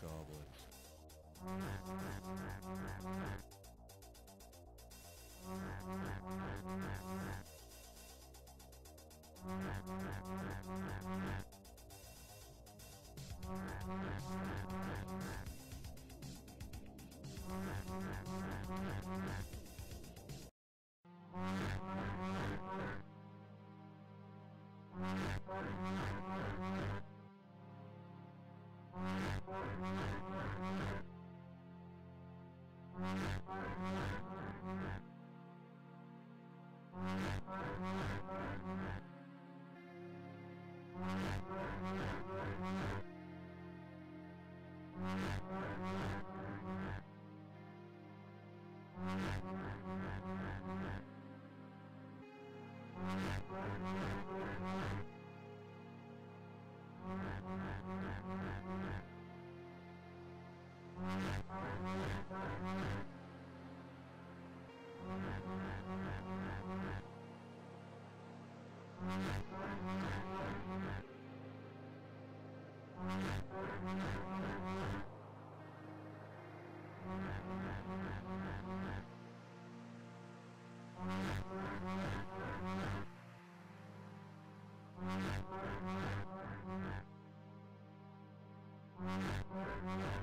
Goblins. What? All right. Thank you.